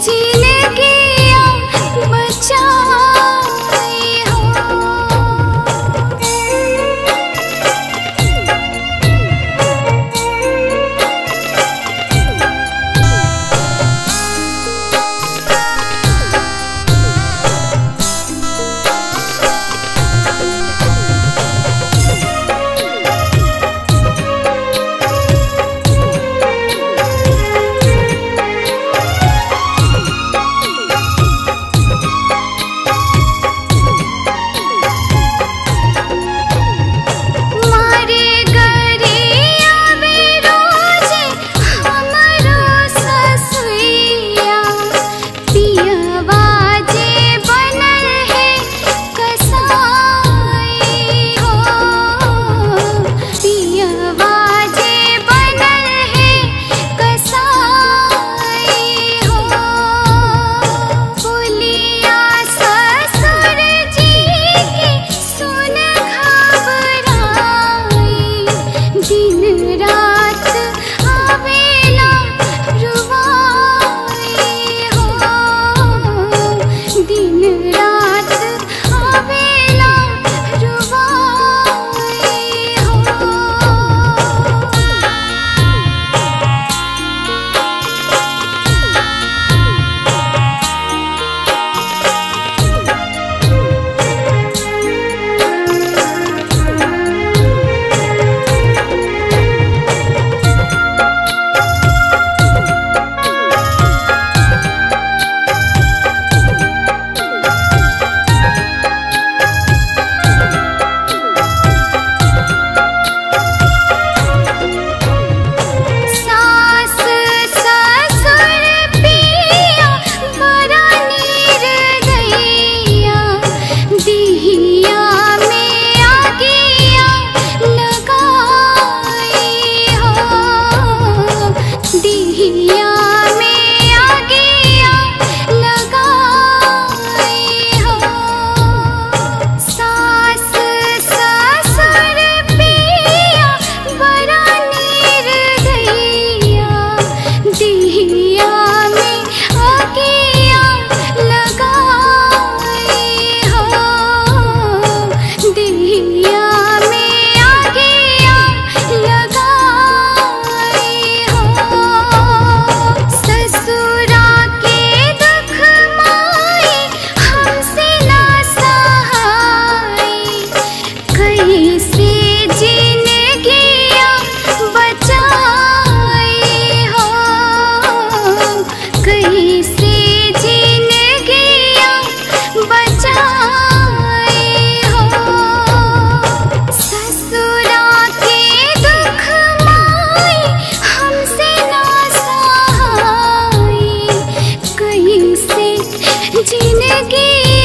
chill. जिनगिया बचाई